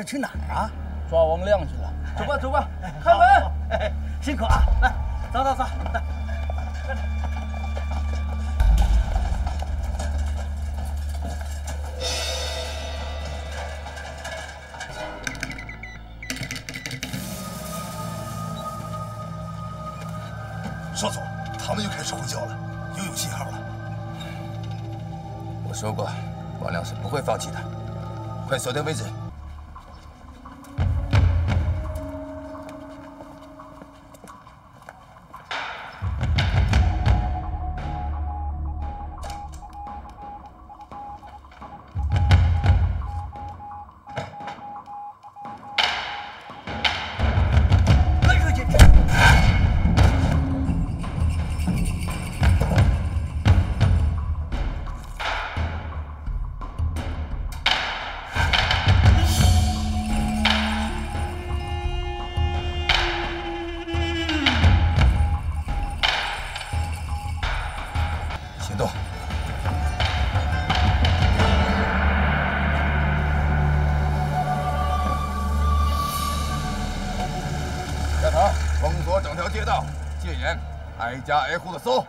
这是去哪儿啊？抓王亮去了。走吧，走吧，开门。哎 辛苦啊！来，走走走。来。少佐，他们又开始呼叫了，又有信号了。我说过，王亮是不会放弃的。快锁定位置。家挨户的搜，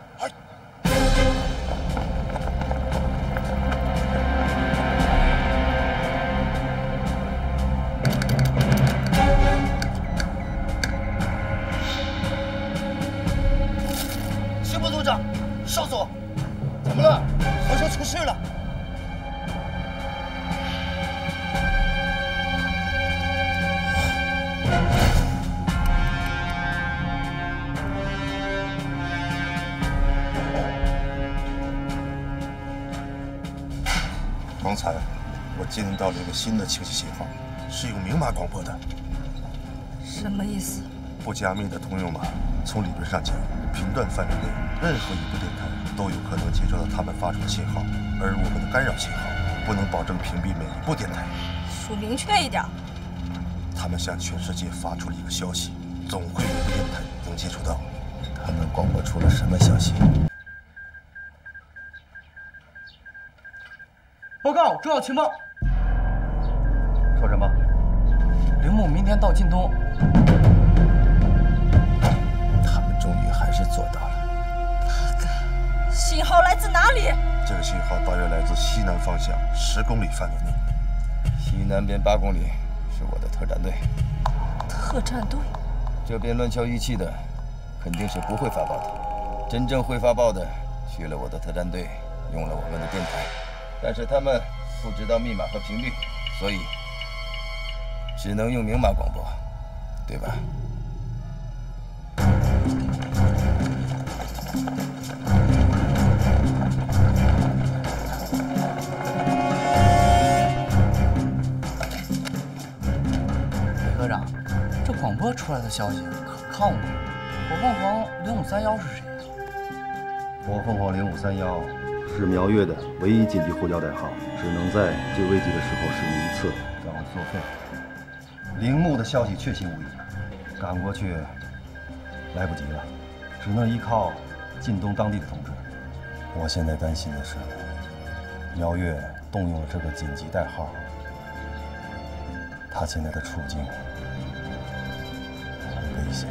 到了一个新的清晰信号，是用明码广播的。什么意思？不加密的通用码，从理论上讲，频段范围内任何一部电台都有可能接收到他们发出的信号，而我们的干扰信号不能保证屏蔽每一部电台。说明确一点。他们向全世界发出了一个消息，总会有一部电台能接触到。他们广播出了什么消息？报告，重要情报。木明天到晋东。他们终于还是做到了。信号来自哪里？这个信号大约来自西南方向十公里范围内。西南边八公里是我的特战队。特战队？这边乱敲玉器的，肯定是不会发报的。真正会发报的，去了我的特战队，用了我们的电台。但是他们不知道密码和频率，所以只能用明码广播，对吧？李科长，这广播出来的消息可靠吗？火凤凰零五三幺是谁呀？火凤凰零五三幺。是苗月的唯一紧急呼叫代号，只能在最危急的时候使用一次，然后作废。铃木的消息确信无疑，赶过去来不及了，只能依靠晋东当地的同志。我现在担心的是，苗月动用了这个紧急代号，他现在的处境很危险。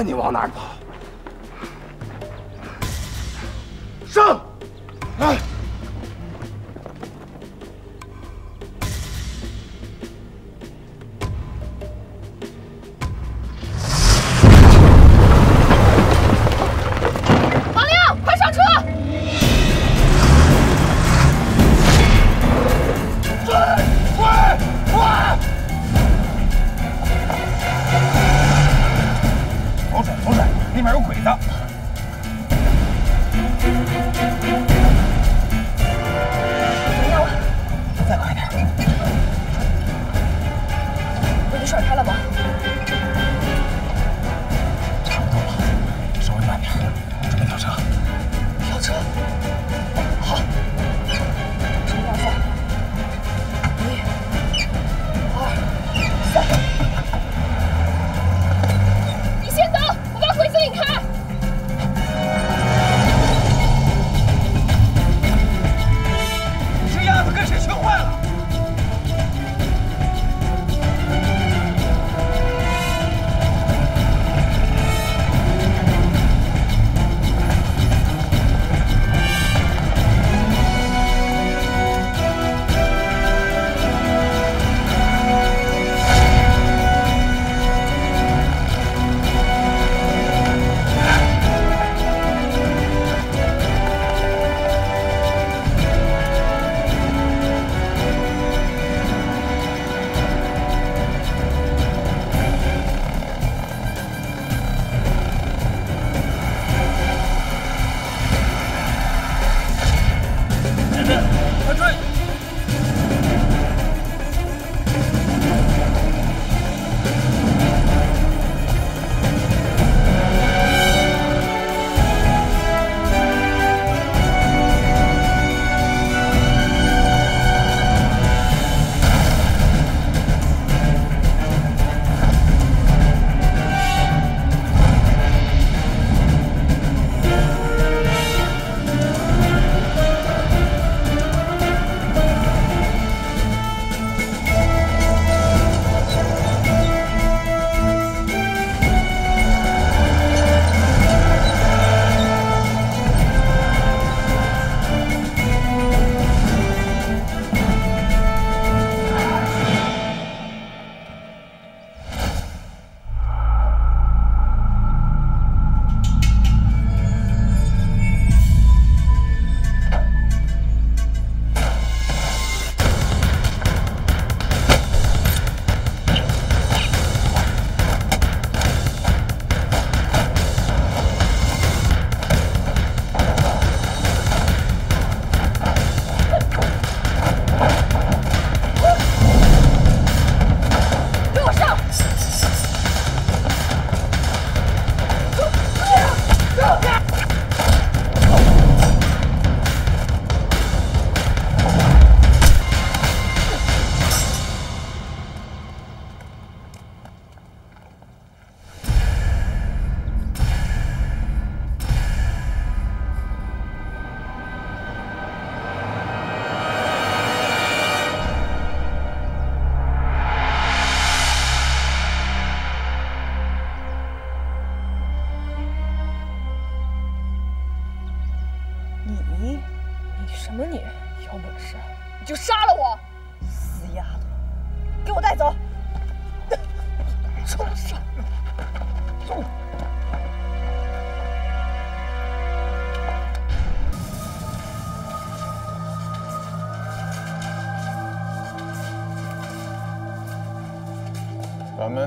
看你往哪跑！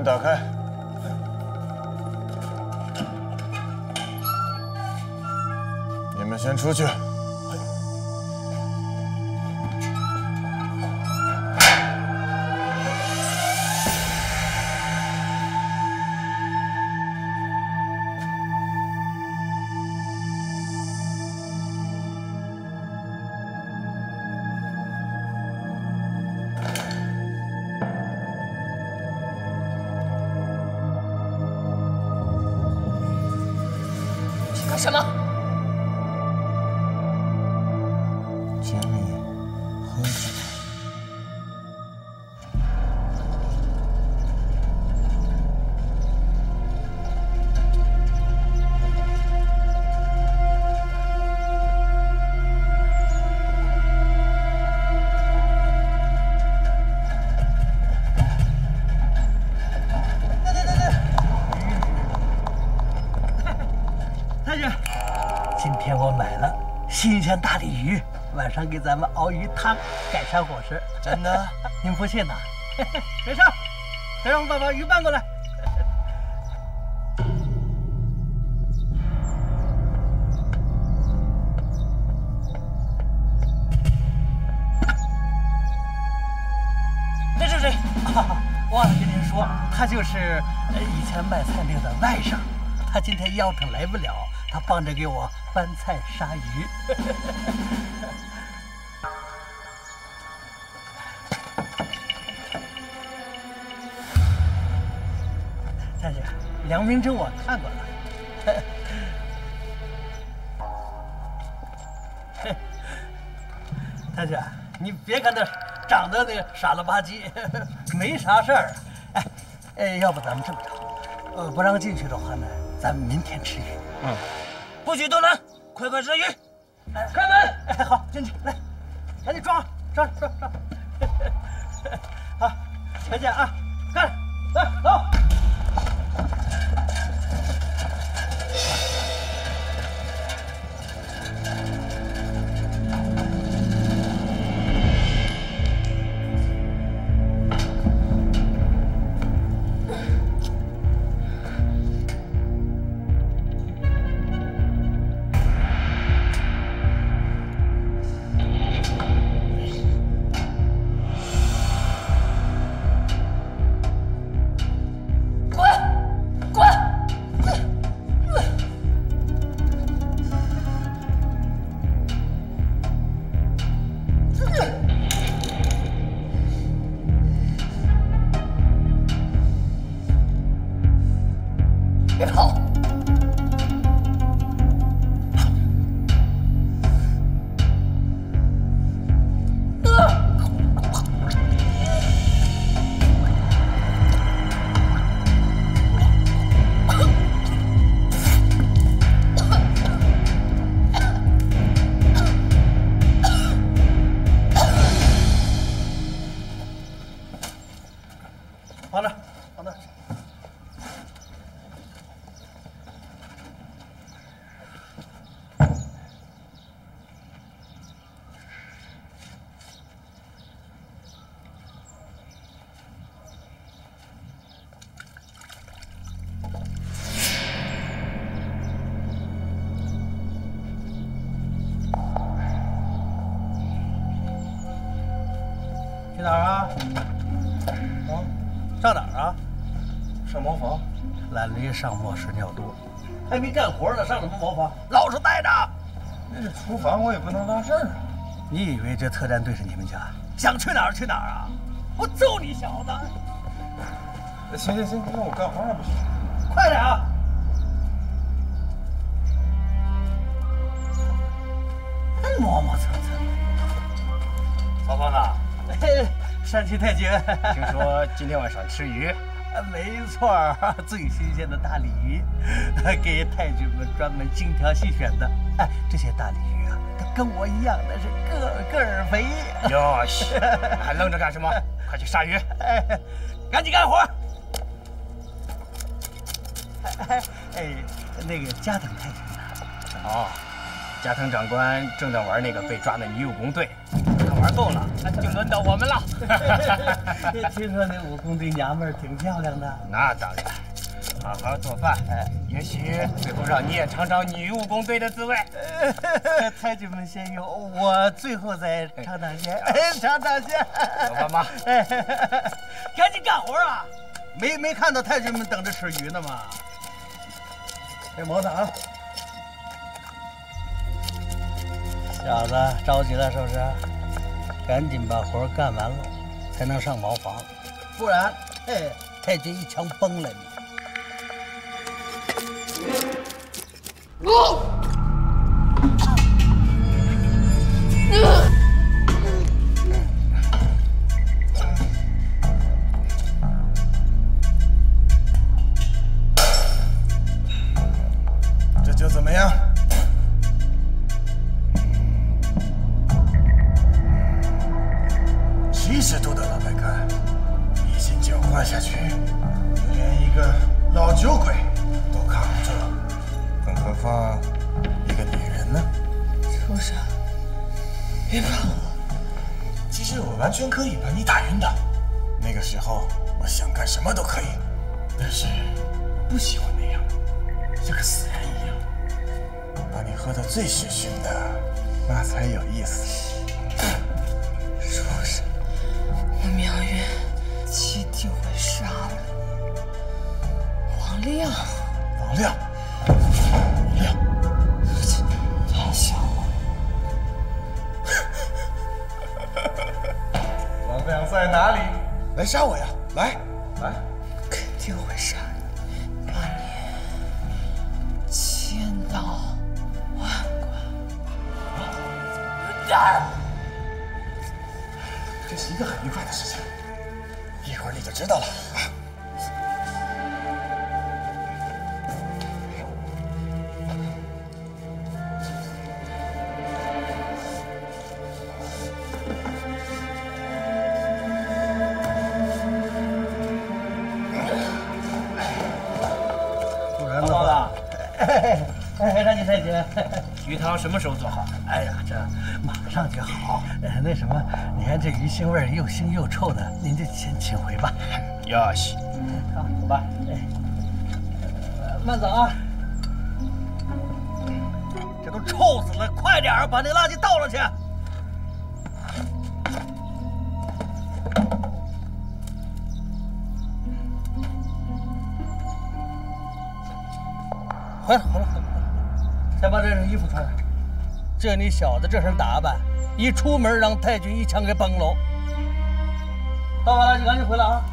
打开。你们先出去。新鲜大鲤鱼，晚上给咱们熬鱼汤，改善伙食。真的？您不信呐？没事，再让我把把鱼搬过来。这是谁？啊，忘了跟您说，他就是呃以前卖菜那个的外甥，他今天腰疼来不了，他帮着给我搬菜杀鱼。太姐，梁明正我看过了。太姐，你别看他长得那个傻了吧唧，没啥事儿。哎，哎，要不咱们这么着，呃，不让进去的话呢，咱们明天吃鱼。嗯，不许动弹，快快杀鱼！开门！哎，好，进去来，赶紧装装装装。好，再见啊，干，来走。以为这特战队是你们家？想去哪儿去哪儿啊！我揍你小子！行行行，那我干活还不行？快点啊！还磨磨蹭蹭。曹胖子，嘿，山崎太君，听说今天晚上吃鱼？没错儿，最新鲜的大鲤鱼，给太君们专门精挑细选的。哎，这些大鲤鱼啊，跟跟我一样的是个个肥。哟西，还愣着干什么？快去杀鱼！哎，赶紧干活！哎哎，那个加藤太君呢？哦，加藤长官正在玩那个被抓的女武工队，他玩够了，就轮到我们了。听说那武工队娘们儿挺漂亮的。那当然，好好做饭，哎也许最后让你也尝尝女武工队的滋味。太君们先用，我最后再尝尝鲜。哎，尝尝鲜。走吧，妈。哎，赶紧干活啊！没没看到太君们等着吃鱼呢吗？这磨子啊！小子着急了是不是？赶紧把活干完了，才能上茅房，不然，嘿，太君一枪崩了你。这就怎么样？太君，鱼汤什么时候做好？哎呀，这马上就好。呃那什么，你看这鱼腥味儿又腥又臭的，您就先请回吧。要西，好，走吧。哎，慢走啊！这都臭死了，快点儿把那垃圾倒了去。这你小子这身打扮，一出门让太君一枪给崩喽。到完垃圾赶紧回来啊！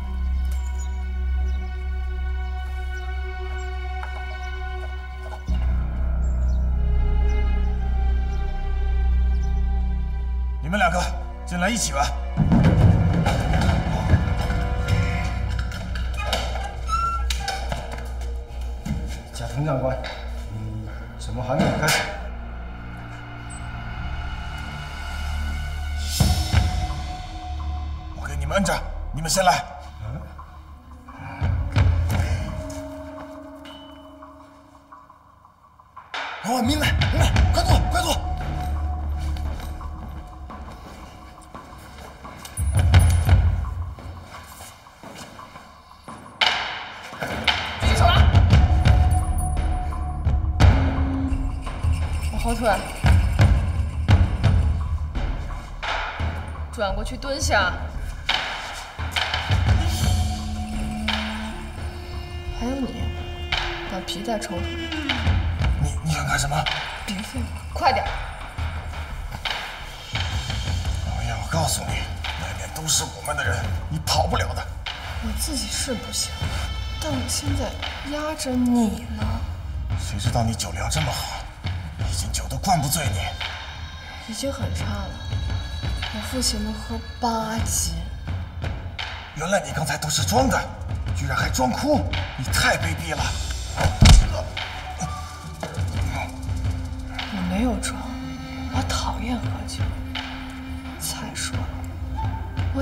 你们两个进来一起吧。贾平长官，们先来。哦，明白，明白，快坐，快坐。举手来！往后退，转过去蹲下。皮带抽出来。你你想干什么？别废话，快点！老爷，我告诉你，外面都是我们的人，你跑不了的。我自己是不行，但我现在压着你呢。谁知道你酒量这么好，一斤酒都灌不醉你。已经很差了，我父亲能喝八斤。原来你刚才都是装的，居然还装哭，你太卑鄙了。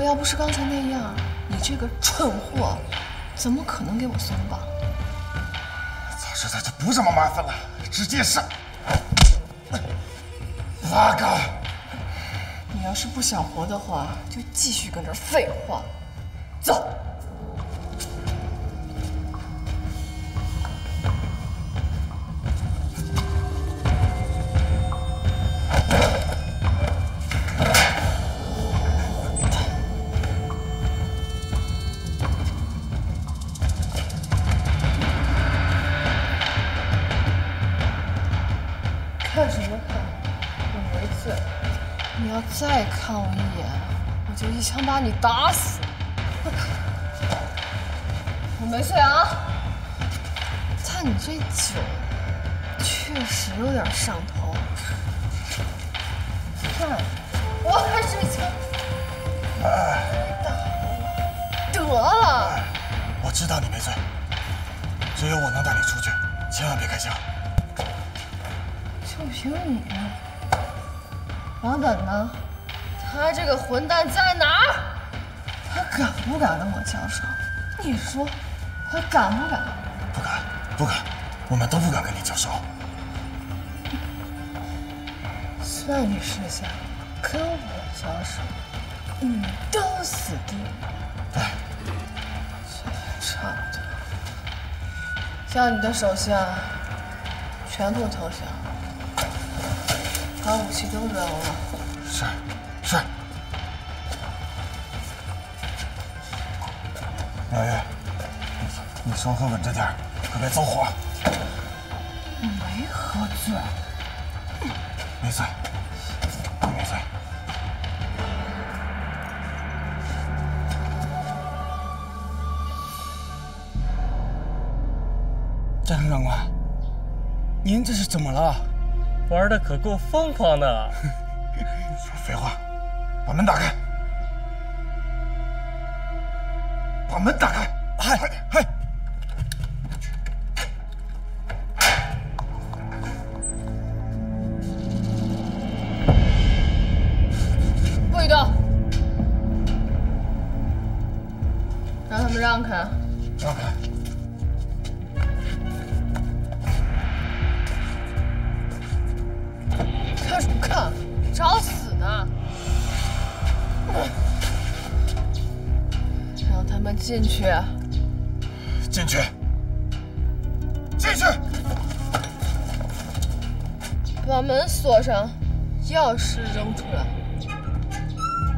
要不是刚才那样，你这个蠢货，怎么可能给我松绑？早知道就不这么麻烦了，直接上。八嘎！你要是不想活的话，就继续跟这儿废话。走。把你打死。我没醉啊，但你这酒确实有点上头。看，我还是一枪打我。得了，我知道你没醉，只有我能带你出去，千万别开枪。就凭你，王本呢？他这个混蛋在哪儿？不敢跟我交手？你说，他敢不敢？不敢，不敢，我们都不敢跟你交手。虽那你试想，跟我交手，你都死定了。对，差不多。叫你的手下全部投降，把武器都扔了。苗月，你说话稳着点，可别走火。没喝醉。没醉，没醉。张长官，您这是怎么了？玩的可够疯狂的。说废话，把门打开，把门锁上，钥匙扔出来。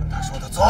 他说的走。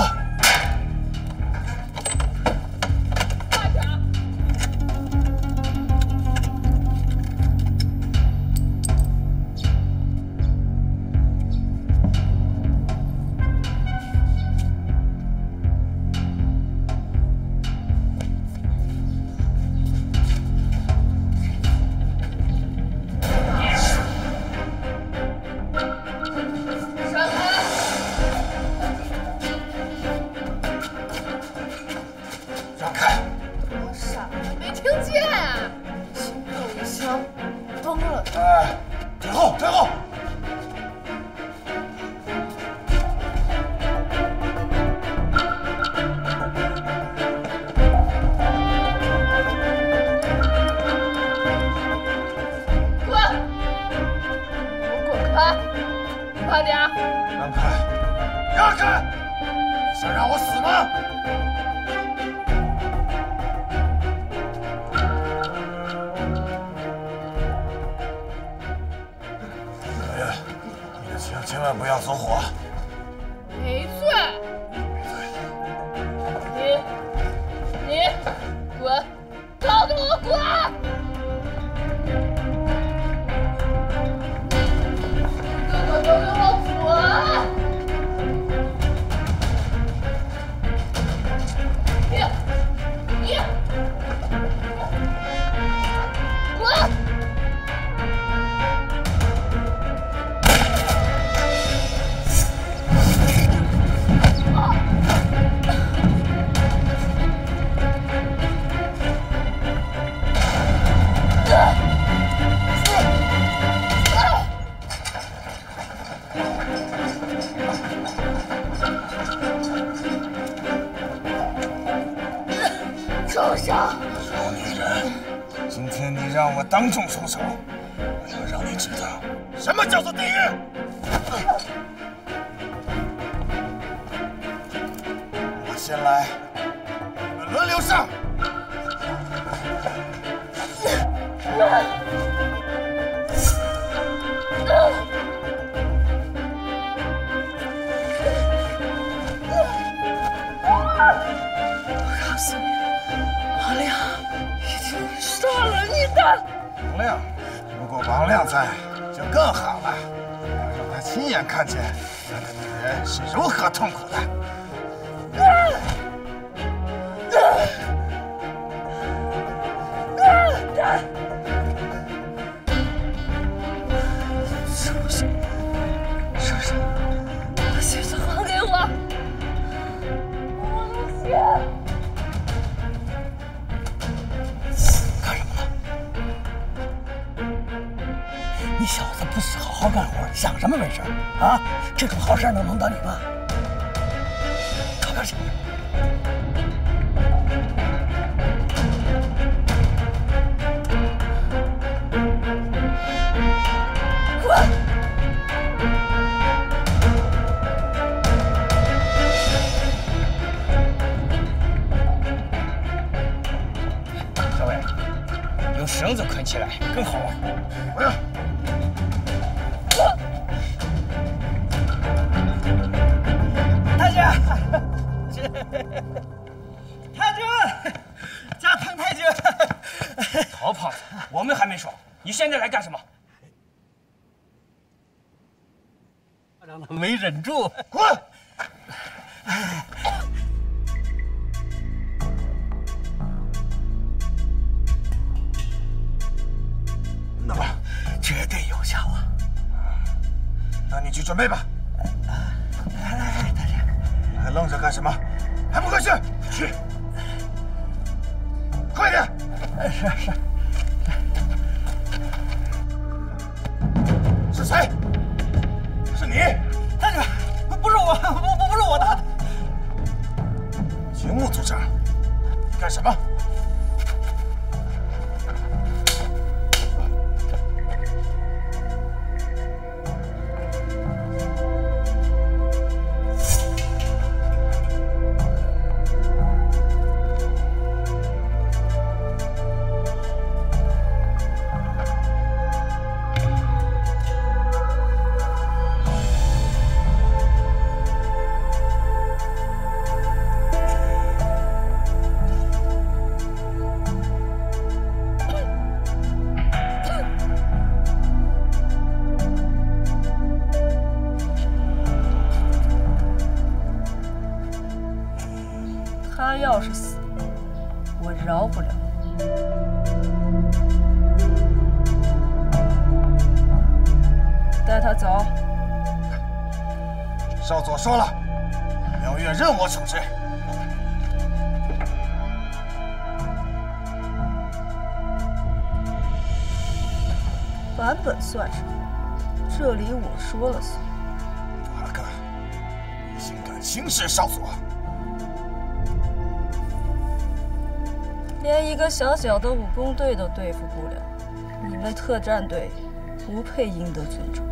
当众出手，亮在，就更好了，我要让他亲眼看见那个女人是如何痛苦的。好好干活，想什么没事啊？这种好事能轮到你吗？搞边去！滚！小伟，用绳子捆起来更好玩。不要。滚！走。少佐说了，苗月任我处置。版本算什么？这里我说了算。八个，你竟敢轻视少佐！连一个小小的武工队都对付不了，你们特战队不配赢得尊重。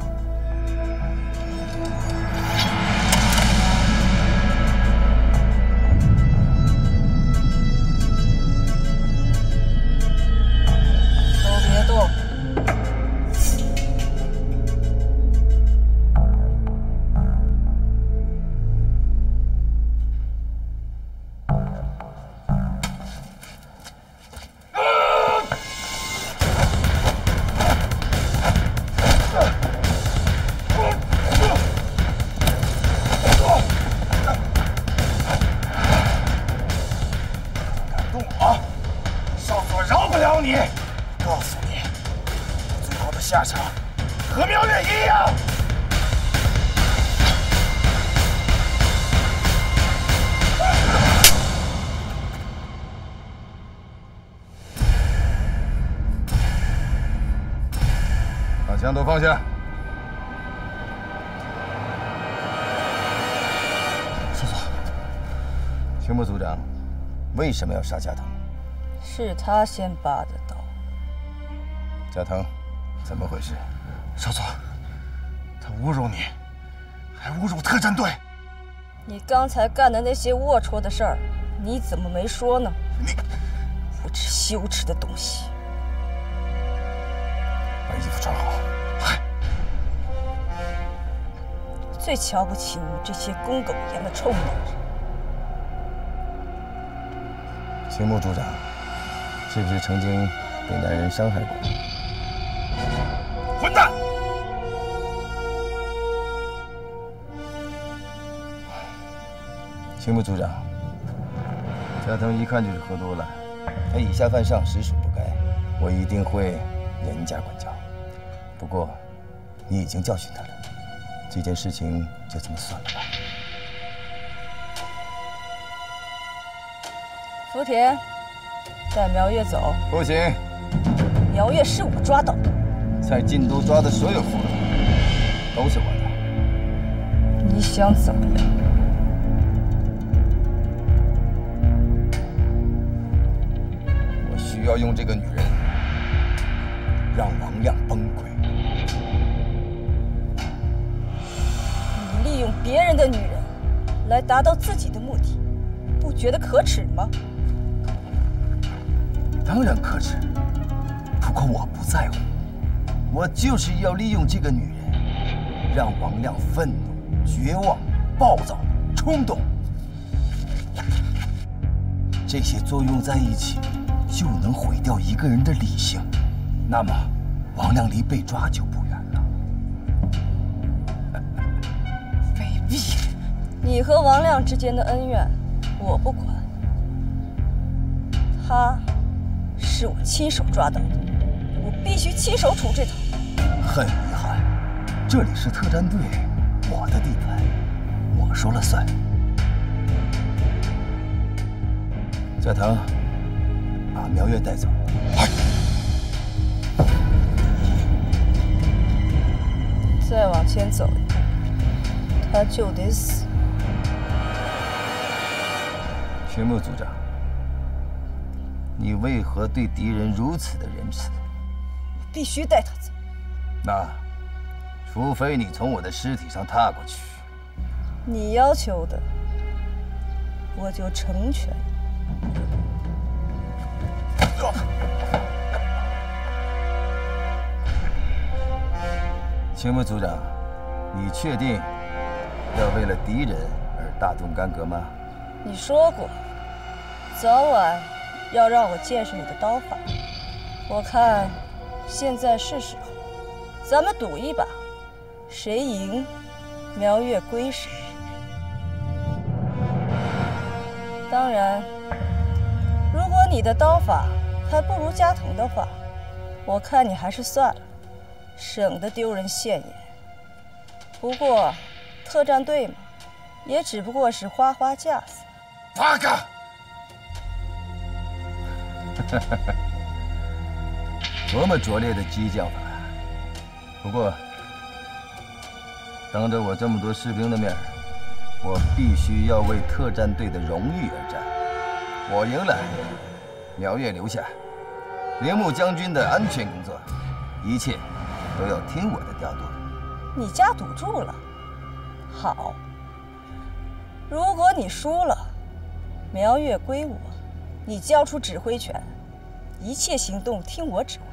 什么要杀加藤？是他先拔的刀。加藤，怎么回事？少佐，他侮辱你，还侮辱特战队。你刚才干的那些龌龊的事儿，你怎么没说呢？你不知羞耻的东西！把衣服穿好。嗨，最瞧不起你们这些公狗一样的臭男人。青木组长，是不是曾经被男人伤害过？混蛋！青木组长，加藤一看就是喝多了，他以下犯上，实属不该，我一定会严加管教。不过，你已经教训他了，这件事情就这么算了吧。福田，带苗月走。不行，苗月是我抓到的。在晋都抓的所有俘虏都是我的。你想怎么样？我需要用这个女人让王亮崩溃。你利用别人的女人来达到自己的目的，不觉得可耻吗？当然可耻，不过我不在乎，我就是要利用这个女人，让王亮愤怒、绝望、暴躁、冲动，这些作用在一起，就能毁掉一个人的理性。那么，王亮离被抓就不远了。卑鄙！你和王亮之间的恩怨，我不管。他是我亲手抓到的，我必须亲手处置他。很遗憾，这里是特战队，我的地盘，我说了算。加藤，把苗月带走。再往前走一步，他就得死。群木组长，你为何对敌人如此的仁慈？我必须带他走。那，除非你从我的尸体上踏过去。你要求的，我就成全你。青木组长，你确定要为了敌人而大动干戈吗？你说过，早晚要让我见识你的刀法。我看现在是时候，咱们赌一把，谁赢，苗月归谁。当然，如果你的刀法还不如加藤的话，我看你还是算了。省得丢人现眼。不过，特战队嘛，也只不过是花花架子。八嘎！多么拙劣的激将法！不过，当着我这么多士兵的面，我必须要为特战队的荣誉而战。我赢了，苗月留下，铃木将军的安全工作，一切。都要听我的调度。你加赌注了？好。如果你输了，苗月归我，你交出指挥权，一切行动听我指挥。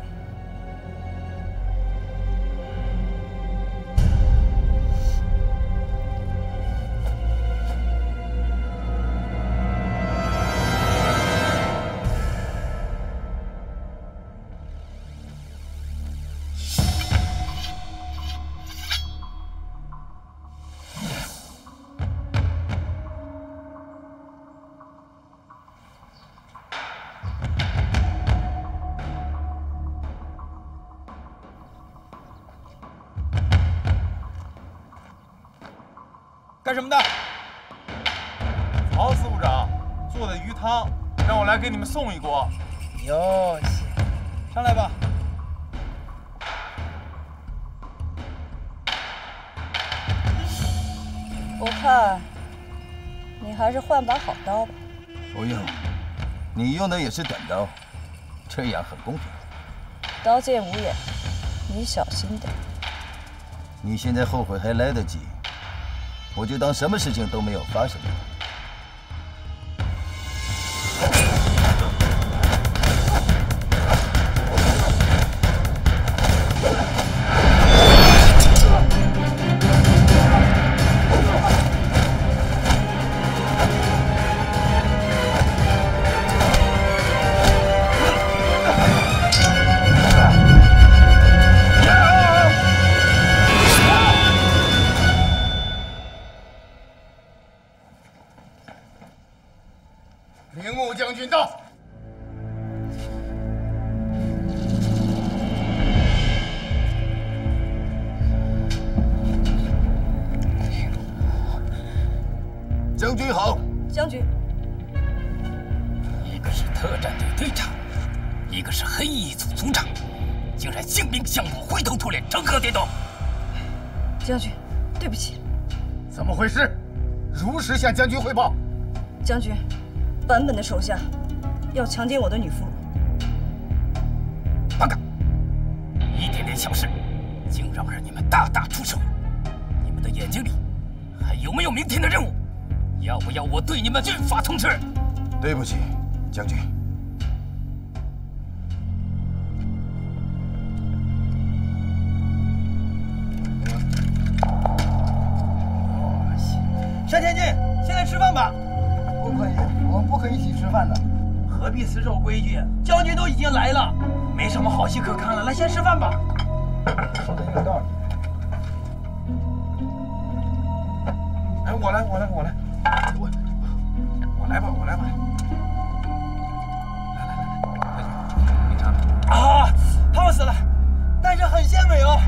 什么的？曹司部长做的鱼汤，让我来给你们送一锅。哟西，上来吧。我看你还是换把好刀吧。不用，你用的也是短刀，这样很公平。刀剑无眼，你小心点。你现在后悔还来得及。我就当什么事情都没有发生过。手下要强奸我的女俘虏八嘎。一点点小事竟让让你们大打出手。你们的眼睛里还有没有明天的任务？要不要我对你们军法从事对不起将军。山田君现在吃饭吧。一起吃饭的。何必死守规矩？将军都已经来了，没什么好戏可看了，来先吃饭吧。说的有道理。哎，我来，我来，我来，我我来吧，我来吧。来来来来，你尝尝。啊，胖死了，但是很鲜美哦。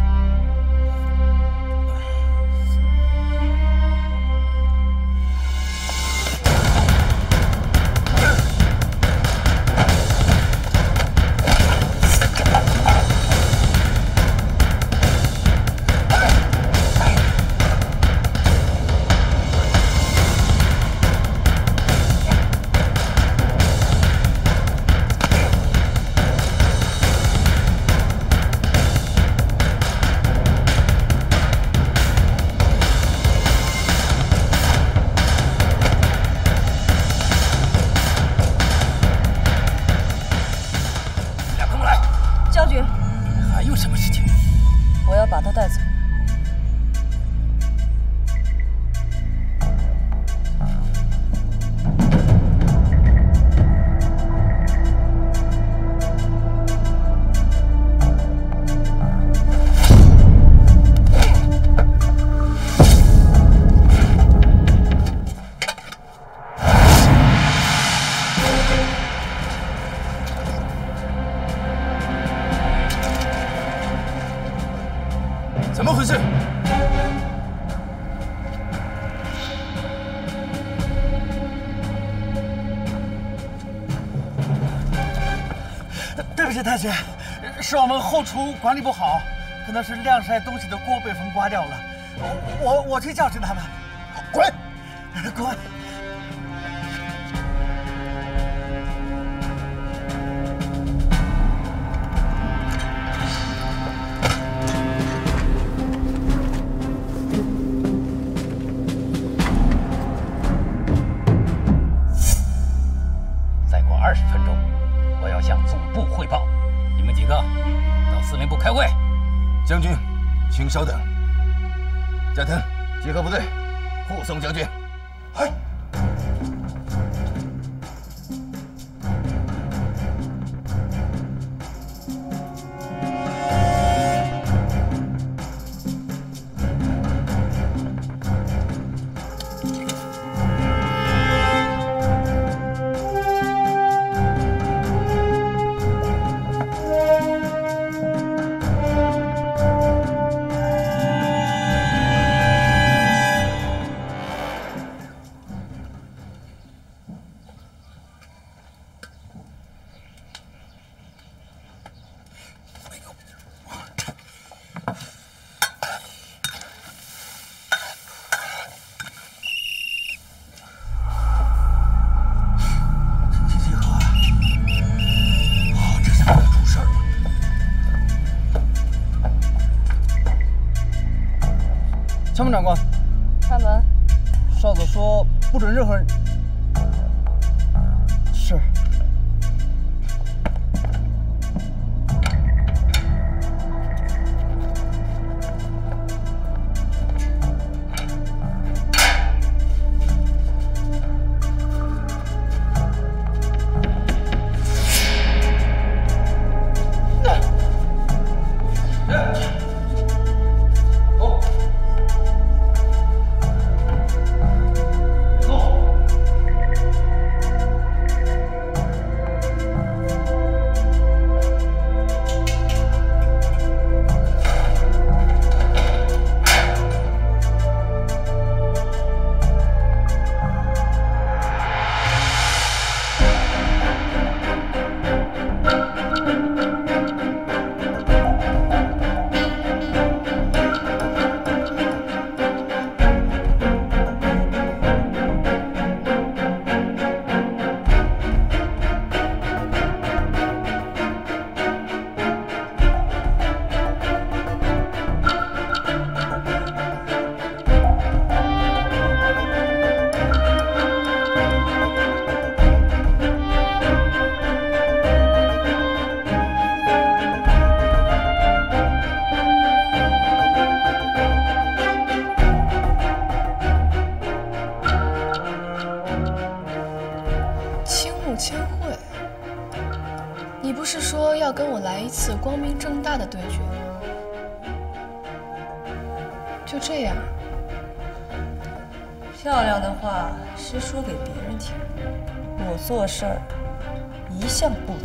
后厨管理不好，可能是晾晒东西的锅被风刮掉了。我我去教训他们。张长官，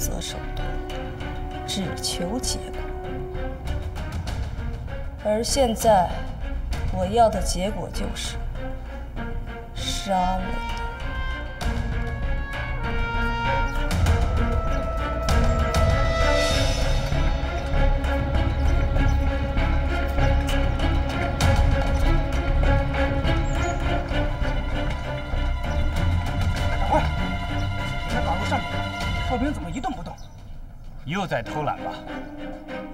择手段，只求结果。而现在，我要的结果就是杀了你。哨兵怎么一动不动？又在偷懒吧？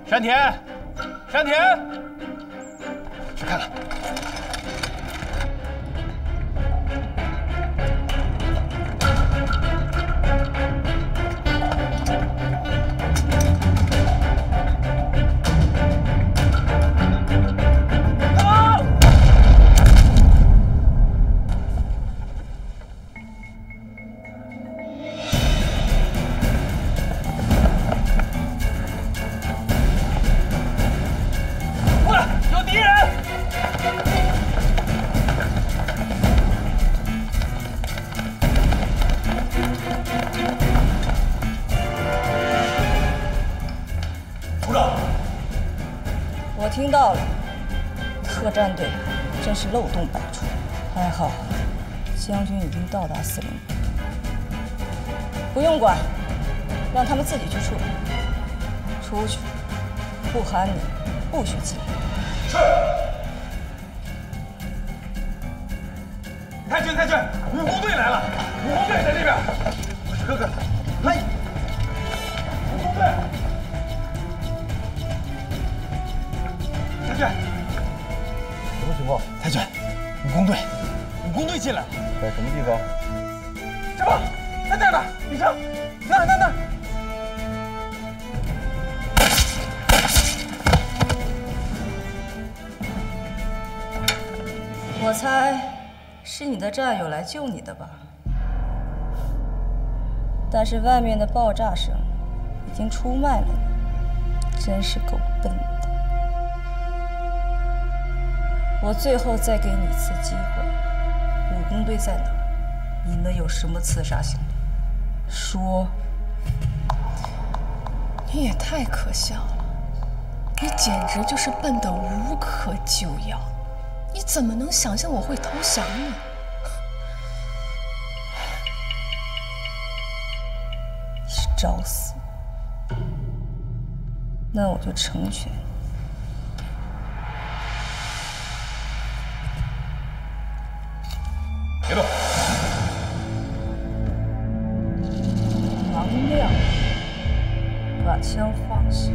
山田，山田，去看看。将军已经到达司令部，不用管，让他们自己去处理。出去，不喊你，不许进。是来救你的吧？但是外面的爆炸声已经出卖了你，真是够笨的。我最后再给你一次机会，武工队在哪？你们有什么刺杀行动？说。你也太可笑了，你简直就是笨得无可救药。你怎么能想象我会投降呢？找死？那我就成全你。别动！王亮，把枪放下。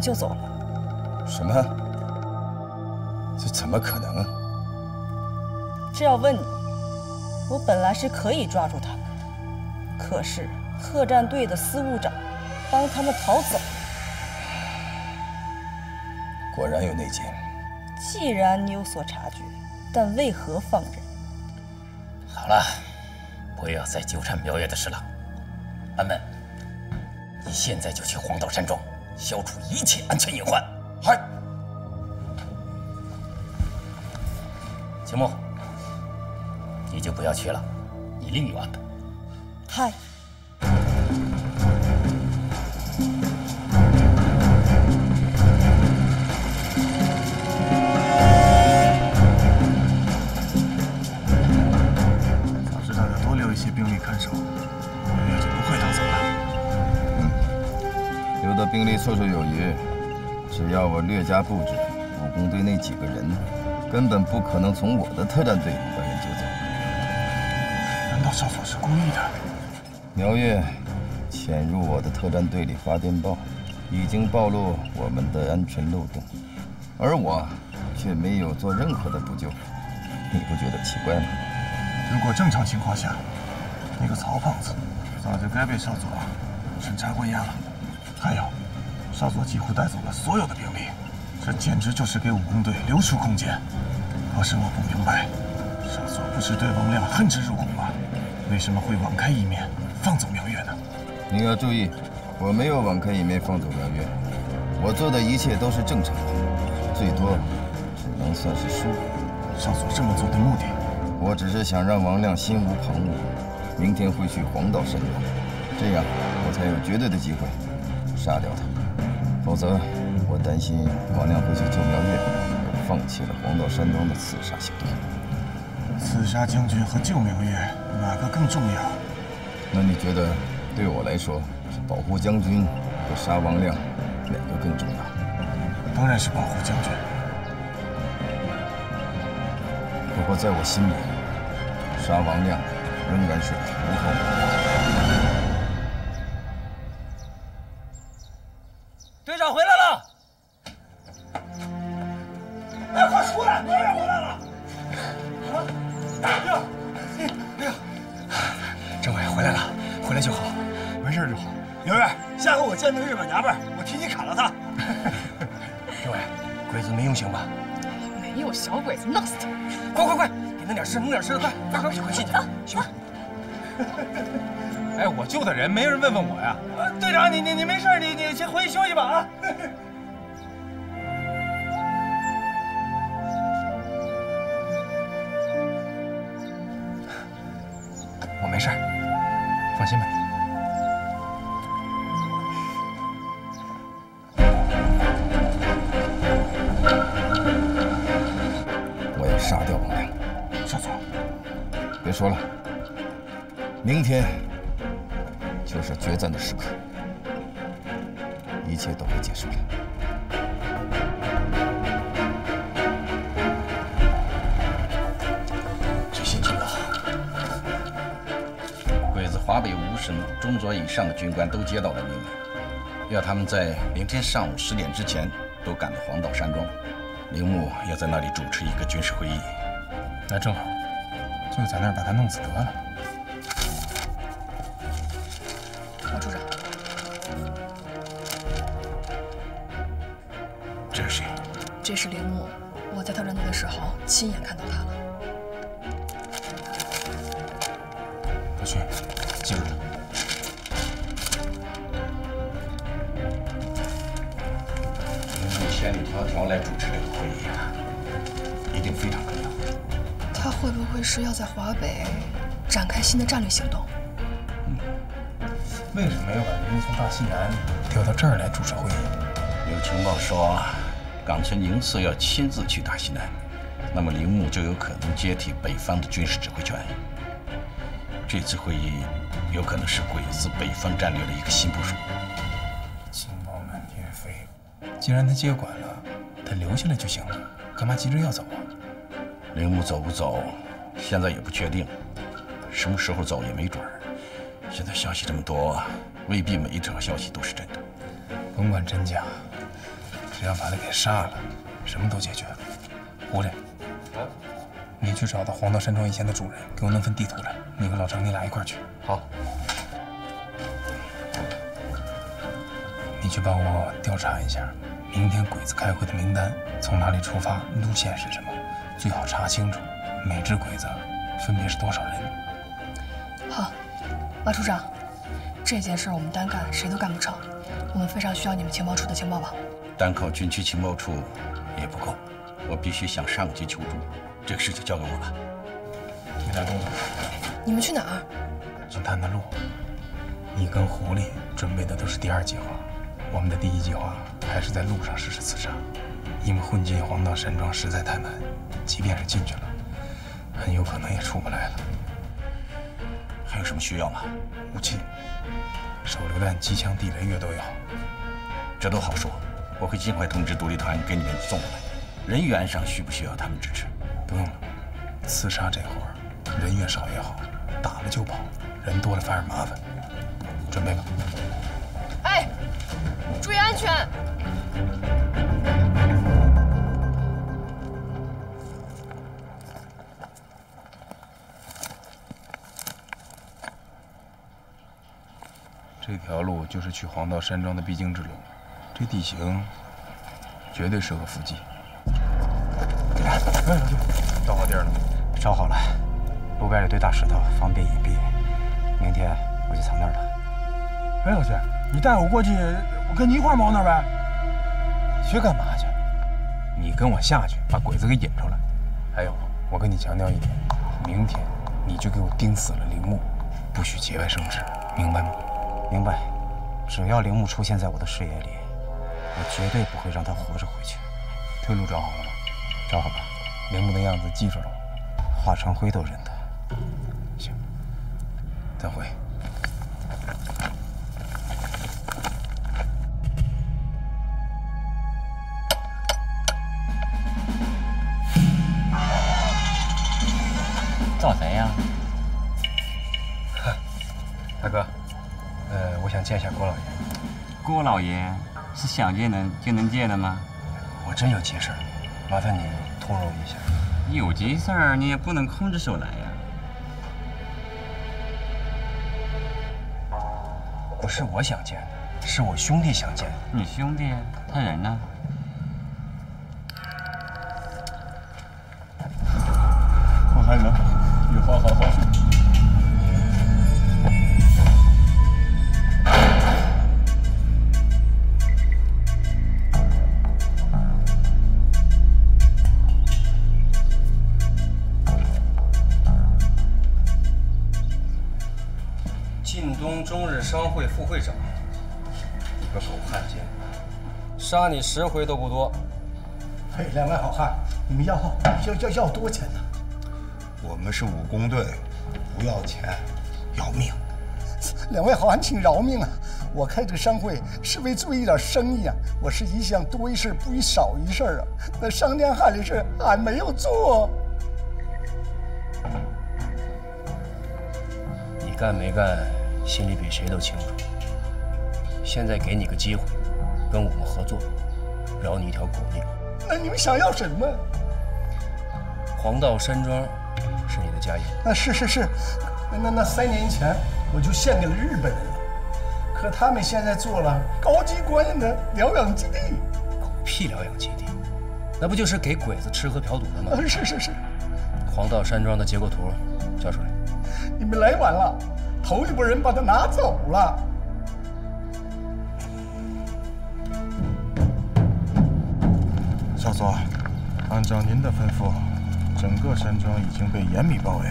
被王亮救走了。什么？这怎么可能啊？这要问你，我本来是可以抓住他们，可是特战队的司务长帮他们逃走了。果然有内奸。既然你有所察觉，但为何放人？好了，不要再纠缠苗月的事了。安门，你现在就去黄岛山庄，消除一切安全隐患。嗨。秦牧，你就不要去了，你另有安排。要我略加布置，武工队那几个人根本不可能从我的特战队把人救走。难道少佐是故意的？苗月潜入我的特战队里发电报，已经暴露我们的安全漏洞，而我却没有做任何的补救，你不觉得奇怪吗？如果正常情况下，那个曹胖子早就该被少佐审查关押了。还有，少佐几乎带走了所有的兵力，这简直就是给武工队留出空间。可是我不明白，少佐不是对王亮恨之入骨吗？为什么会网开一面放走苗月呢？你要注意，我没有网开一面放走苗月，我做的一切都是正常的，最多只能算是疏忽。少佐这么做的目的，我只是想让王亮心无旁骛，明天会去黄道山庄，这样我才有绝对的机会杀掉他。否则，我担心王亮会去救苗月，而放弃了黄道山庄的刺杀行动。刺杀将军和救苗月，哪个更重要？那你觉得，对我来说，是保护将军和杀王亮，哪个更重要？当然是保护将军。不过在我心里，杀王亮仍然是头号。救的人，没人问问我呀？队长，你你你没事，你你先回去休息吧啊！决战的时刻，一切都会结束了。执行警告：鬼子华北五省中佐以上的军官都接到了命令，要他们在明天上午十点之前都赶到黄道山庄，铃木要在那里主持一个军事会议。那正好，就在那儿把他弄死得了。行动？嗯为什么要把铃木从大西南调到这儿来主持会议？有情报说，冈村宁次要亲自去大西南，那么铃木就有可能接替北方的军事指挥权。这次会议有可能是鬼子北方战略的一个新部署。情报满天飞，既然他接管了，他留下来就行了，干嘛急着要走啊？铃木走不走，现在也不确定，什么时候走也没准儿。现在消息这么多，未必每一条消息都是真的。甭管真假，只要把他给杀了，什么都解决了。狐狸，你去找到黄道山庄以前的主人，给我弄份地图来。你和老张，你俩一块儿去。好。你去帮我调查一下，明天鬼子开会的名单，从哪里出发，路线是什么，最好查清楚每只鬼子分别是多少人。好，马处长，这件事我们单干谁都干不成，我们非常需要你们情报处的情报网。单靠军区情报处也不够，我必须向上级求助。这个事情交给我吧。你俩跟我走。你们去哪儿？去探探路。你跟狐狸准备的都是第二计划，我们的第一计划还是在路上实施刺杀，因为混进黄道山庄实在太难，即便是进去了，很有可能也出不来了。有什么需要吗？武器、手榴弹、机枪、地雷月都有。这都好说，我会尽快通知独立团给你们送过来。人员上需不需要他们支持？不用了，刺杀这活儿，人越少越好，打了就跑，人多了反而麻烦。准备吧。哎，注意安全！这条路就是去黄道山庄的必经之路，这地形绝对适合伏击。哎，小军，找好地儿了吗？找好了，路边有堆大石头，方便隐蔽。明天我就藏那儿了。哎，老薛，你带我过去，我跟你一块儿猫那儿呗。去干嘛去？你跟我下去，把鬼子给引出来。还有，我跟你强调一点，明天你就给我盯死了铃木，不许节外生枝，明白吗？明白。只要铃木出现在我的视野里，我绝对不会让他活着回去。退路找好了吗？找好了。铃木的样子记住了吗？华成辉都认得。行，再会。找谁呀？大哥，想见一下郭老爷。郭老爷是想见能就能见的吗？我真有急事，麻烦你通融一下。有急事儿你也不能空着手来呀。不是我想见，是我兄弟想见。你兄弟他人呢？杀你十回都不多。嘿，两位好汉，你们要要要要多少钱呢？我们是武工队，不要钱，要命。两位好汉，请饶命啊！我开这个商会是为做一点生意啊，我是一向多一事不如少一事啊。那伤天害理事俺没有做。你干没干，心里比谁都清楚。现在给你个机会，跟我们合作，饶你一条狗命。那你们想要什么？黄道山庄是你的家业。那是是是，那那那三年前我就献给了日本人了，可他们现在做了高级官员的疗养基地。狗屁疗养基地，那不就是给鬼子吃喝嫖赌的吗？是是是。黄道山庄的结构图交出来。你们来晚了，头一波人把它拿走了。少佐，按照您的吩咐，整个山庄已经被严密包围，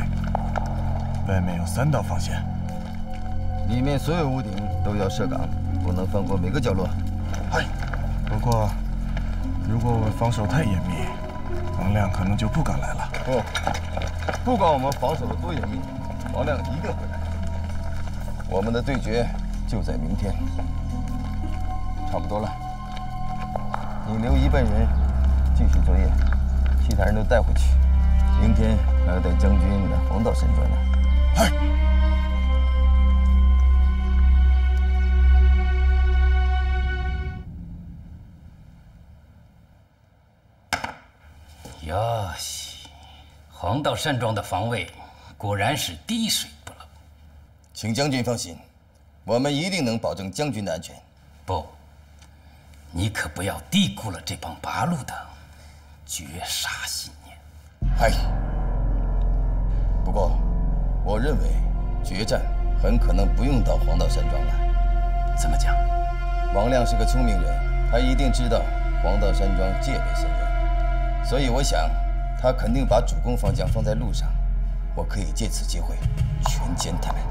外面有三道防线，里面所有屋顶都要设岗，不能放过每个角落。嗨，不过，如果我们防守太严密，王亮可能就不敢来了。不，不管我们防守的多严密，王亮一定会来。我们的对决就在明天，差不多了。你留一半人继续作业，其他人都带回去。明天还要带将军来黄道山庄呢。嗨。哟西，黄道山庄的防卫果然是滴水不漏。请将军放心，我们一定能保证将军的安全。不，你可不要低估了这帮八路的绝杀信念。嗨。不过，我认为决战很可能不用到黄道山庄来。怎么讲？王亮是个聪明人，他一定知道黄道山庄戒备森严，所以我想，他肯定把主攻方向放在路上。我可以借此机会全歼他们。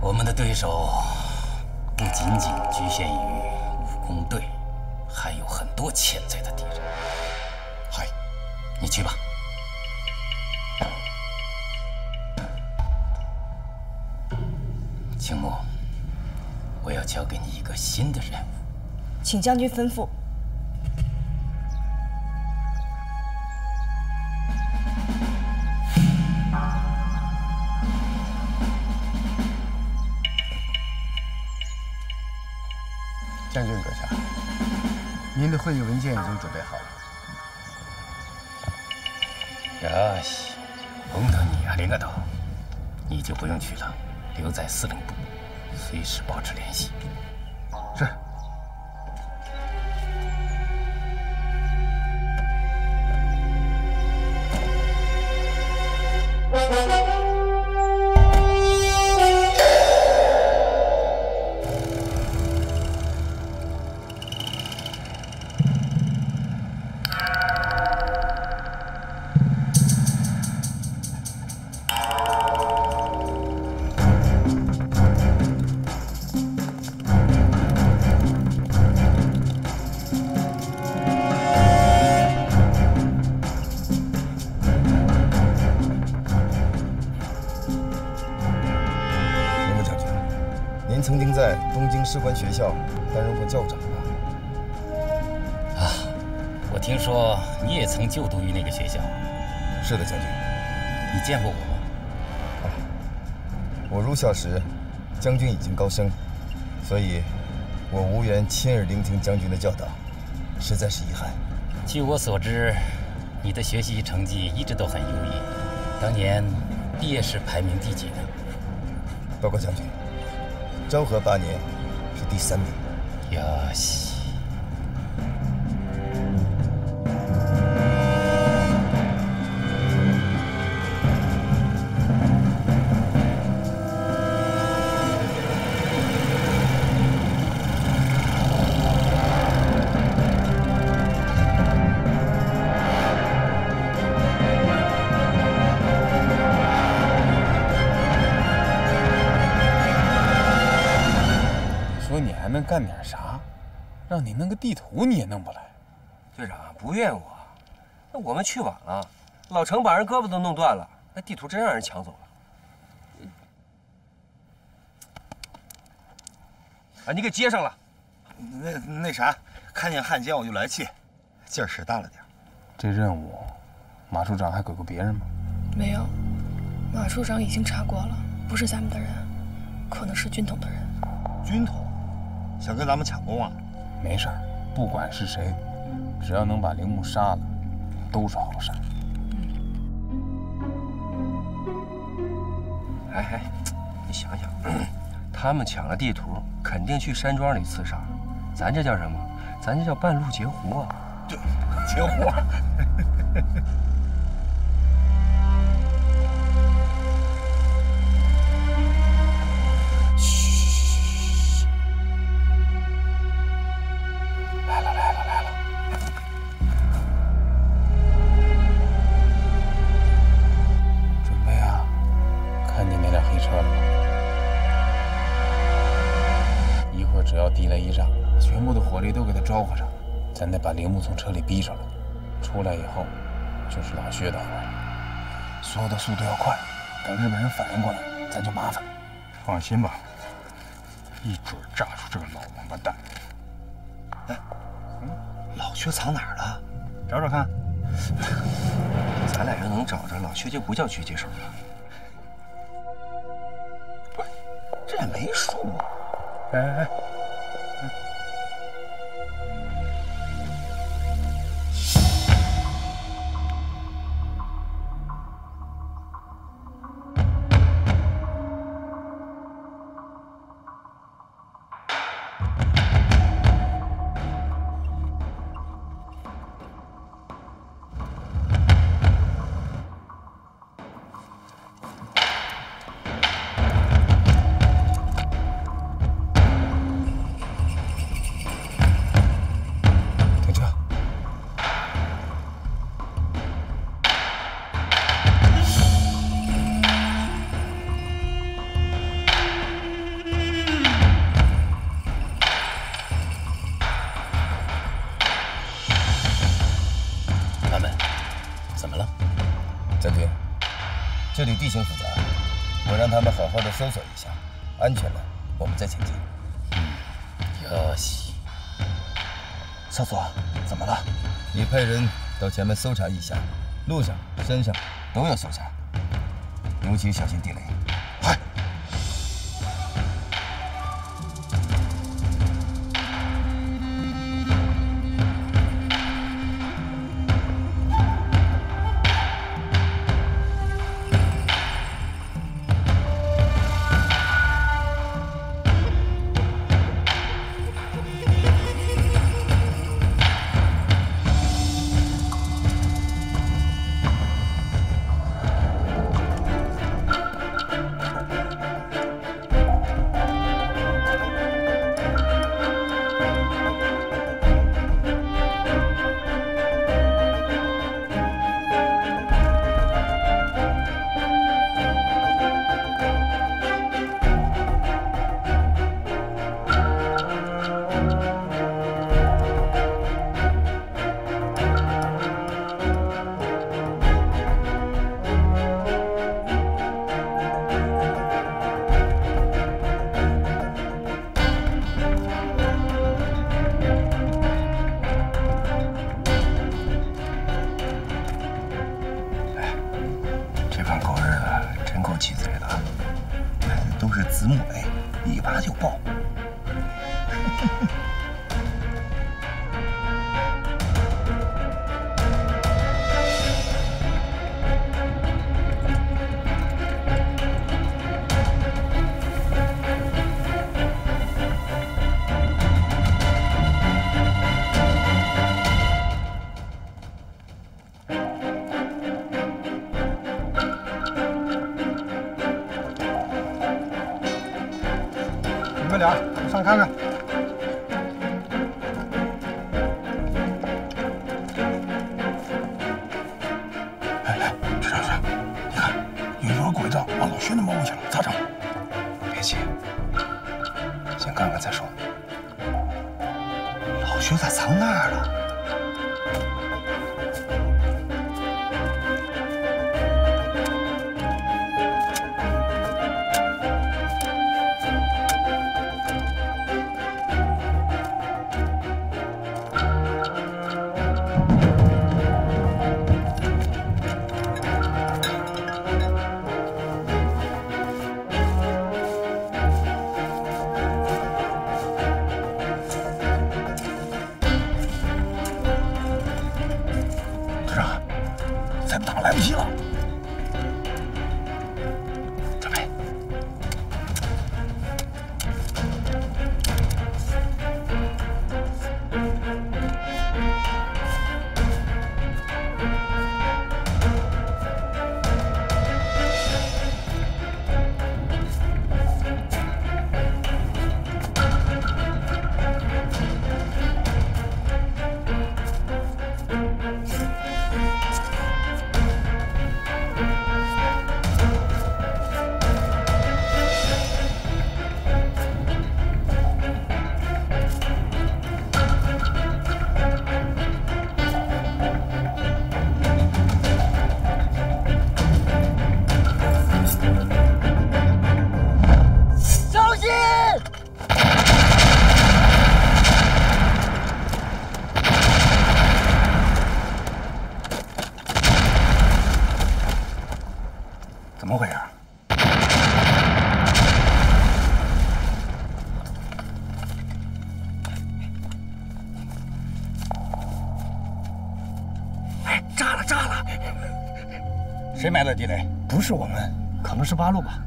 我们的对手不仅仅局限于武工队，还有很多潜在的敌人。嗨，你去吧。青木，我要交给你一个新的任务，请将军吩咐。将军阁下，您的会议文件已经准备好了。哟西，甭等你啊，林个头，你就不用去了，留在司令部，随时保持联系。是。士官学校担任过校长啊？啊，我听说你也曾就读于那个学校。是的，将军。你见过我吗？我入校时，将军已经高升，所以我无缘亲耳聆听将军的教导，实在是遗憾。据我所知，你的学习成绩一直都很优异，当年毕业时排名第几呢？报告将军，昭和八年是第三名。哟西。能干点啥？让你弄个地图你也弄不来。队长不怨我，那我们去晚了，老程把人胳膊都弄断了，那地图真让人抢走了。啊，你给接上了。那那啥，看见汉奸我就来气，劲儿使大了点。这任务，马处长还给过别人吗？没有，马处长已经查过了，不是咱们的人，可能是军统的人。军统？想跟咱们抢功啊？没事儿，不管是谁，只要能把铃木杀了，都是好事。哎哎，你想想，他们抢了地图，肯定去山庄里刺杀，咱这叫什么？咱这叫半路截胡啊！对，截胡。咱得把铃木从车里逼出来。出来以后，就是老薛的活了。所有的速度要快，等日本人反应过来，咱就麻烦。放心吧，一准炸出这个老王八蛋。哎，老薛藏哪儿了？找找看。咱俩要能找着，老薛就不叫狙击手了。不是，这也没数。哎哎哎！么了？将军，这里地形复杂，我让他们好好的搜索一下，安全了我们再前进。哟西，少佐，怎么了？你派人到前面搜查一下，路上、山上都要搜查，尤其小心地雷。十八路吧。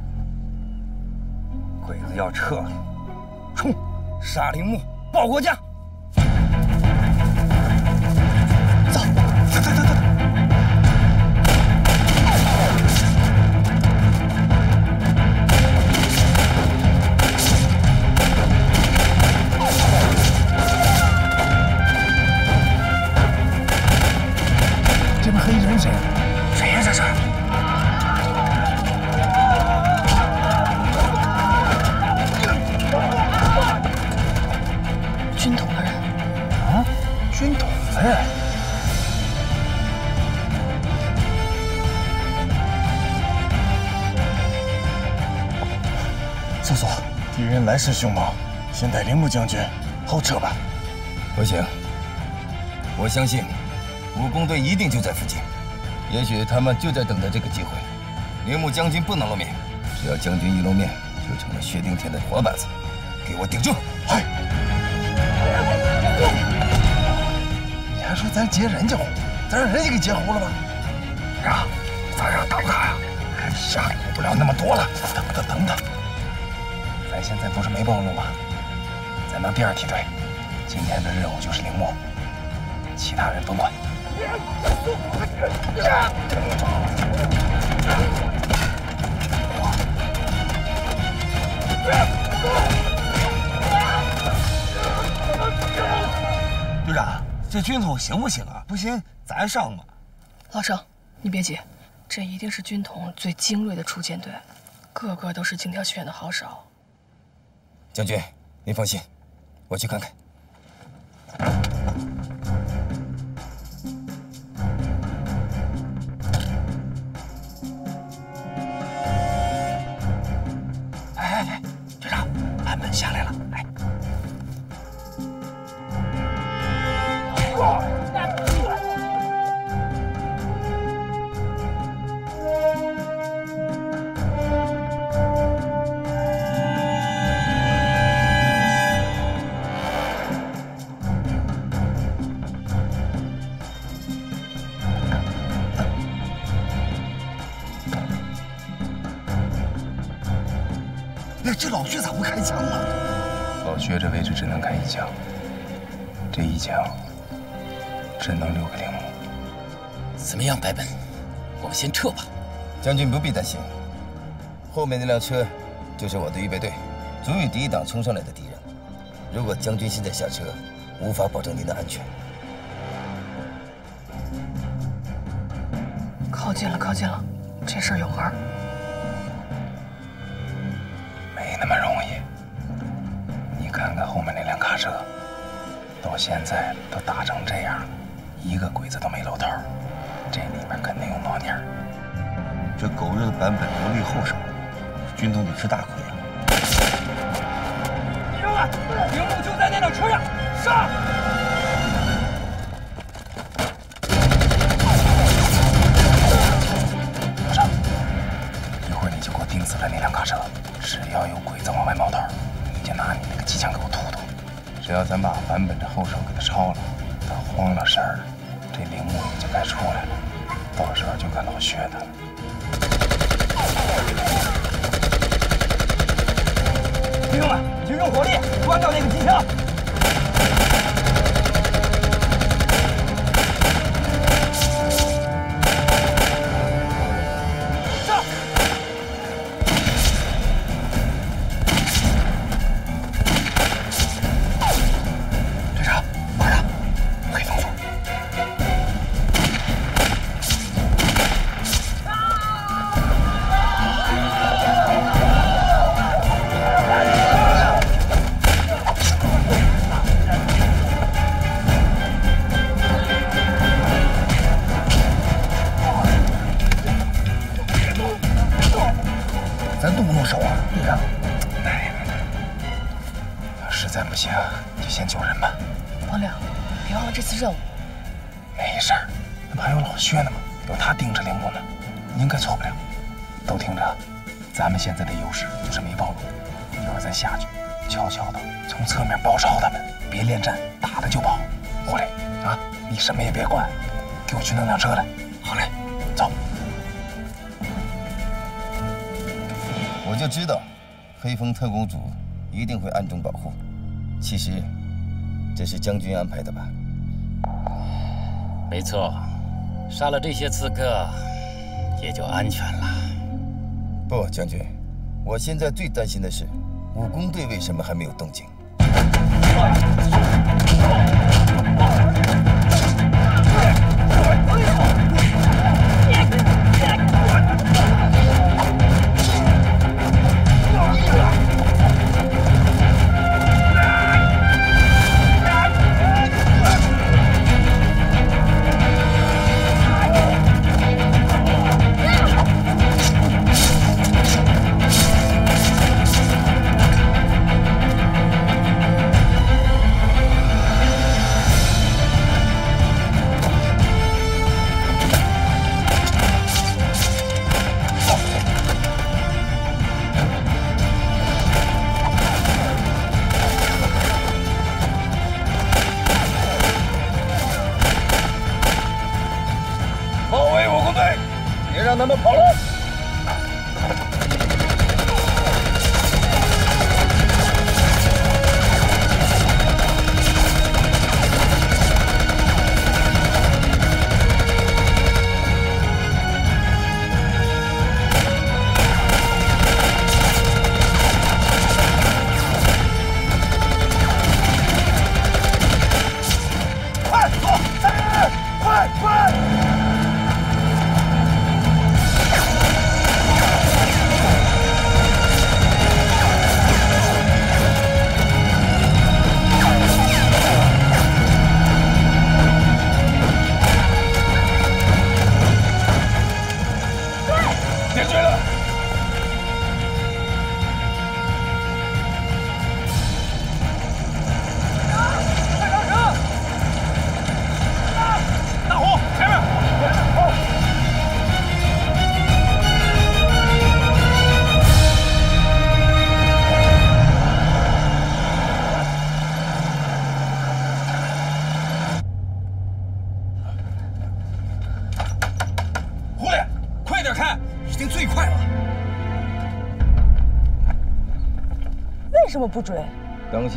敌人来势凶猛，先带铃木将军后撤吧。不行，我相信武工队一定就在附近，也许他们就在等待这个机会。铃木将军不能露面，只要将军一露面，就成了薛丁田的活靶子。给我顶住！嗨！你还说咱截人家胡，咱让人家给截胡了吗？呀，咱俩打不打呀？哎呀，管不了那么多了。等等等等，咱现在不是没暴露吗？咱当第二梯队，今天的任务就是铃木，其他人甭管。队长，这军统行不行啊？不行，咱上吧。老郑，你别急，这一定是军统最精锐的初舰队，个个都是精挑细选的好手。将军，您放心，我去看看。哎哎哎，队长，俺们下来了，开枪了？老薛这位置只能开一枪，这一枪只能留给铃木。怎么样，白本？我们先撤吧。将军不必担心，后面那辆车就是我的预备队，足以抵挡冲上来的敌人。如果将军现在下车，无法保证您的安全。靠近了，靠近了，这事儿有门到现在都打成这样了，一个鬼子都没露头，这里面肯定有猫腻儿。这狗日的版本留力后手，军统得吃大亏啊！弟兄们，铃木就在那辆车上，上！护，其实这是将军安排的吧？没错，杀了这些刺客也就安全了。不，将军，我现在最担心的是武工队为什么还没有动静。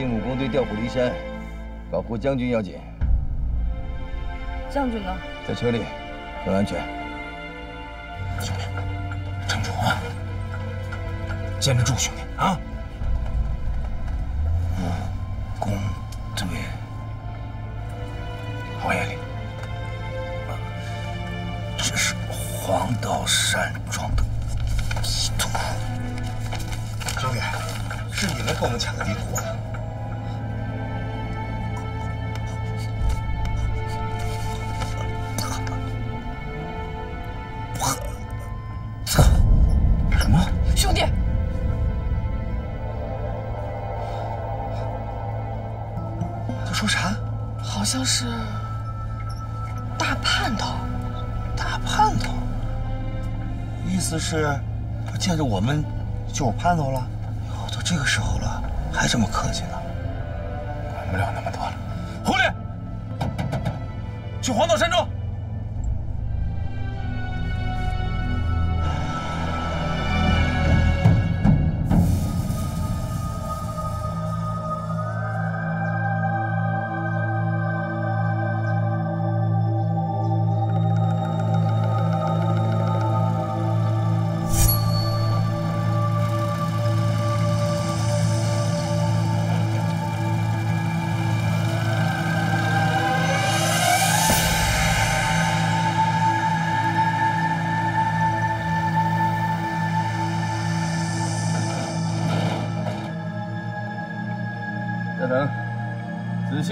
进武工队调虎离山保护将军要紧将军呢？在车里很安全。兄弟撑住啊坚持住兄弟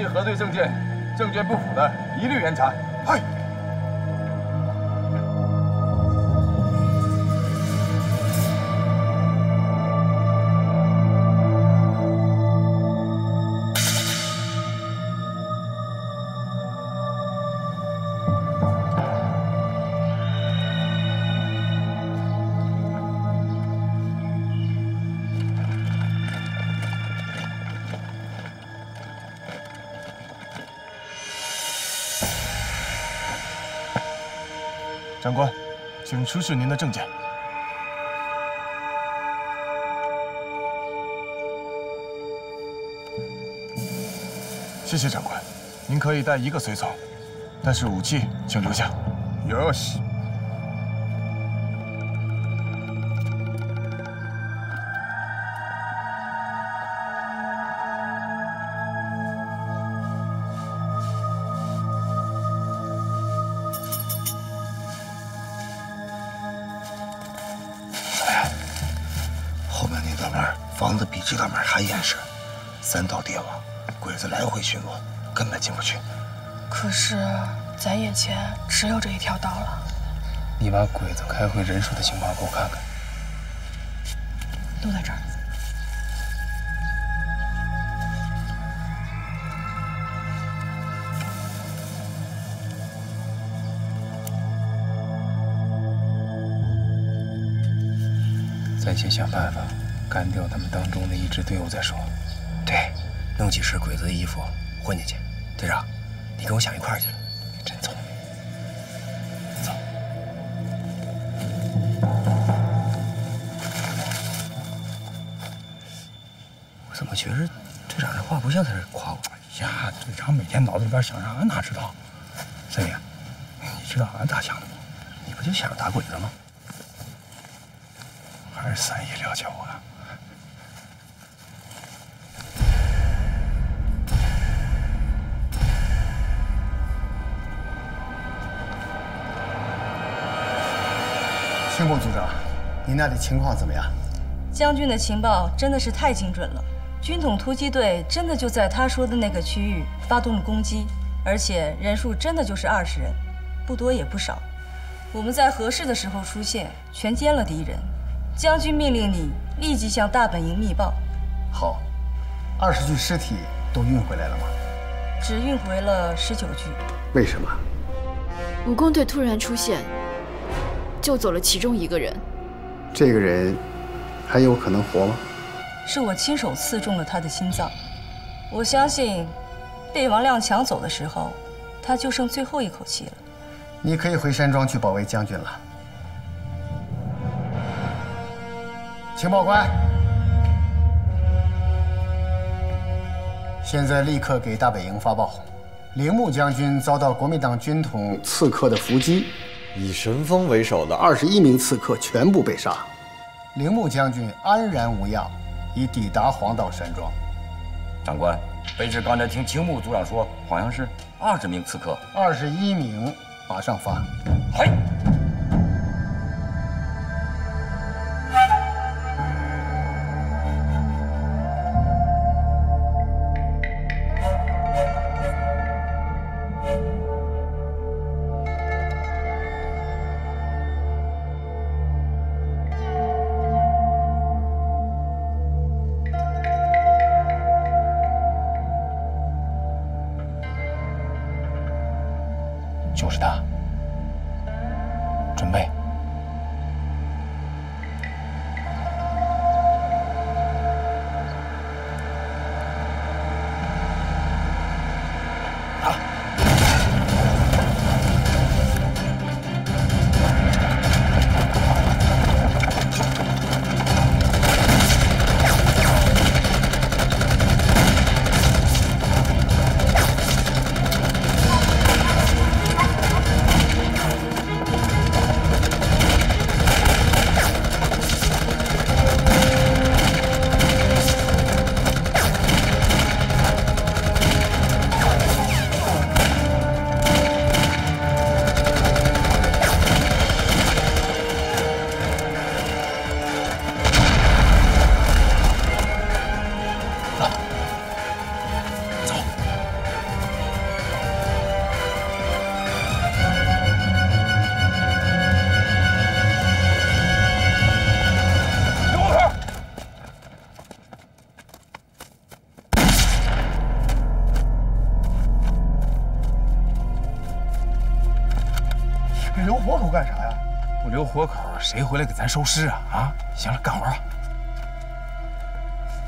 核对证件，证件不符的一律严查。长官，请出示您的证件。谢谢长官，您可以带一个随从，但是武器请留下。よし。开会人数的情况给我看看。都在这儿。咱先想办法干掉他们当中的一支队伍再说。对，弄几身鬼子的衣服混进去。天脑子里边想啥，俺哪知道？三爷，你知道俺咋想的不？你不就想着打鬼子吗？还是三爷了解我啊。青木组长，你那里情况怎么样？将军的情报真的是太精准了，军统突击队真的就在他说的那个区域发动了攻击，而且人数真的就是二十人，不多也不少。我们在合适的时候出现，全歼了敌人。将军命令你立即向大本营密报。好，二十具尸体都运回来了吗？只运回了十九具。为什么？武工队突然出现，救走了其中一个人。这个人还有可能活吗？是我亲手刺中了他的心脏。我相信，被王亮抢走的时候，他就剩最后一口气了。你可以回山庄去保卫将军了。情报官，现在立刻给大本营发报：铃木将军遭到国民党军统刺客的伏击，以神风为首的二十一名刺客全部被杀。铃木将军安然无恙，已抵达黄道山庄。长官，卑职刚才听青木组长说，好像是二十名刺客。二十一名，马上发。嗨。谁回来给咱收尸啊？啊！行了，干活吧。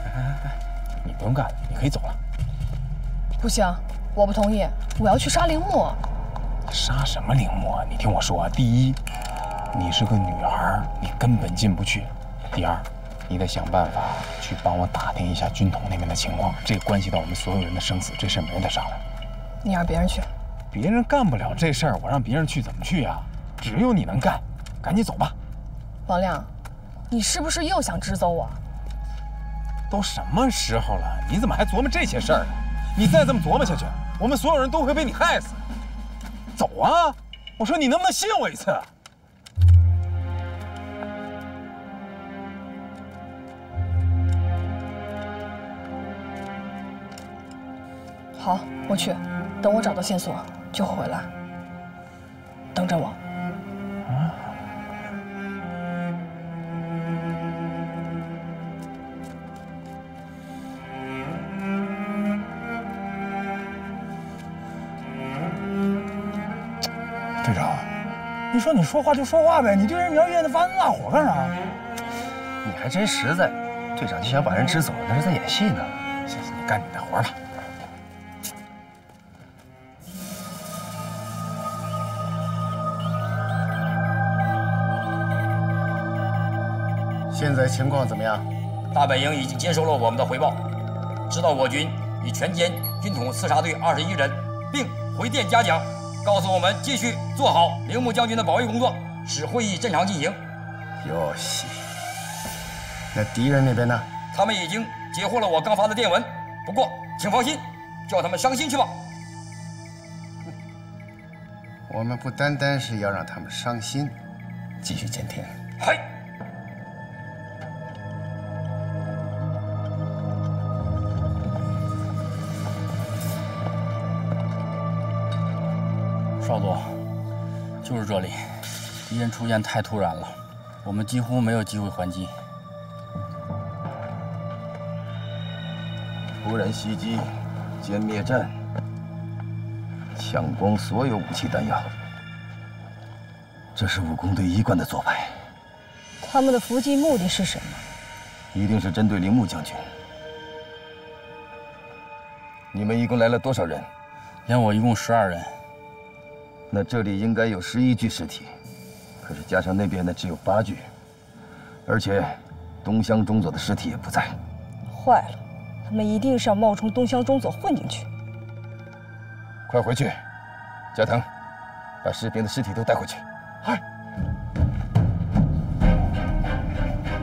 哎哎哎，你不用干了，你可以走了。不行，我不同意，我要去杀铃木。杀什么铃木啊？你听我说啊，第一，你是个女孩，你根本进不去；第二，你得想办法去帮我打听一下军统那边的情况，这关系到我们所有人的生死，这事没人再商量。你让别人去，别人干不了这事儿，我让别人去怎么去呀？只有你能干，赶紧走吧。王亮，你是不是又想支走我？都什么时候了，你怎么还琢磨这些事儿呢？你再这么琢磨下去，我们所有人都会被你害死。走啊！我说你能不能信我一次？好，我去。等我找到线索就会回来。等着我。你说你说话就说话呗，你对人苗月那发那么大火干啥？你还真实在，队长就想把人支走，那是在演戏呢。行行，你干你的活吧。现在情况怎么样？大本营已经接收了我们的回报，知道我军已全歼军统刺杀队二十一人，并回电嘉奖，告诉我们继续做好铃木将军的保卫工作，使会议正常进行。哟西，那敌人那边呢？他们已经截获了我刚发的电文，不过请放心，叫他们伤心去吧。我们不单单是要让他们伤心，继续监听。嗨。少佐，就是这里，敌人出现太突然了，我们几乎没有机会还击。突然袭击，歼灭战，抢光所有武器弹药，这是武工队一贯的做派。他们的伏击目的是什么？一定是针对铃木将军。你们一共来了多少人？连我一共十二人。那这里应该有十一具尸体，可是加上那边的只有八具，而且东乡中佐的尸体也不在。坏了，他们一定是要冒充东乡中佐混进去。快回去，加藤，把士兵的尸体都带回去。哎。